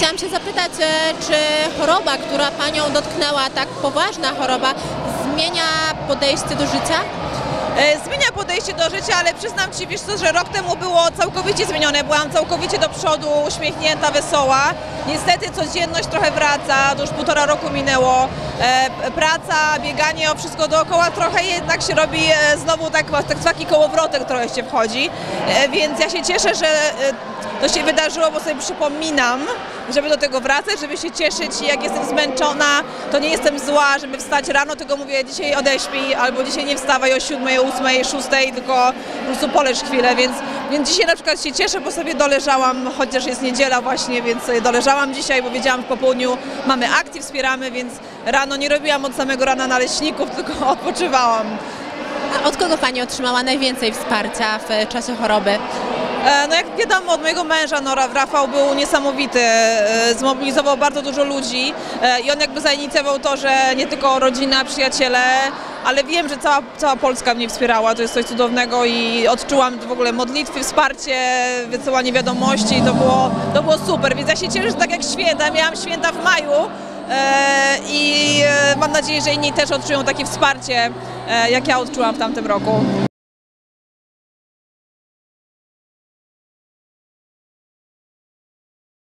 Chciałam się zapytać, e, czy choroba, która Panią dotknęła, tak poważna choroba, zmienia podejście do życia? E, Zmienia podejście do życia, ale przyznam Ci, wiesz co, że rok temu było całkowicie zmienione. Byłam całkowicie do przodu, uśmiechnięta, wesoła. Niestety codzienność trochę wraca, to już półtora roku minęło. E, praca, bieganie, o wszystko dookoła trochę jednak się robi e, znowu tak, tak taki kołowrotek trochę się wchodzi. E, więc ja się cieszę, że to się wydarzyło, bo sobie przypominam, żeby do tego wracać, żeby się cieszyć. Jak jestem zmęczona, to nie jestem zła, żeby wstać rano, tylko mówię dzisiaj odeśpij, albo dzisiaj nie wstawaj o 7, o 8, 6, tylko po prostu poleż chwilę, więc, więc dzisiaj na przykład się cieszę, bo sobie doleżałam, chociaż jest niedziela właśnie, więc doleżałam dzisiaj, bo wiedziałam, że po południu mamy akcję, wspieramy, więc rano nie robiłam od samego rana naleśników, tylko odpoczywałam. A od kogo Pani otrzymała najwięcej wsparcia w e, czasie choroby? E, No jak wiadomo od mojego męża, no Ra- Rafał był niesamowity, e, zmobilizował bardzo dużo ludzi i on jakby zainicjował to, że nie tylko rodzina, przyjaciele, ale wiem, że cała, cała Polska mnie wspierała, to jest coś cudownego i odczułam w ogóle modlitwy, wsparcie, wysyłanie wiadomości, to było, to było super, więc ja się cieszę, że tak jak święta, miałam święta w maju, i e, mam nadzieję, że inni też odczują takie wsparcie, e, jak ja odczułam w tamtym roku.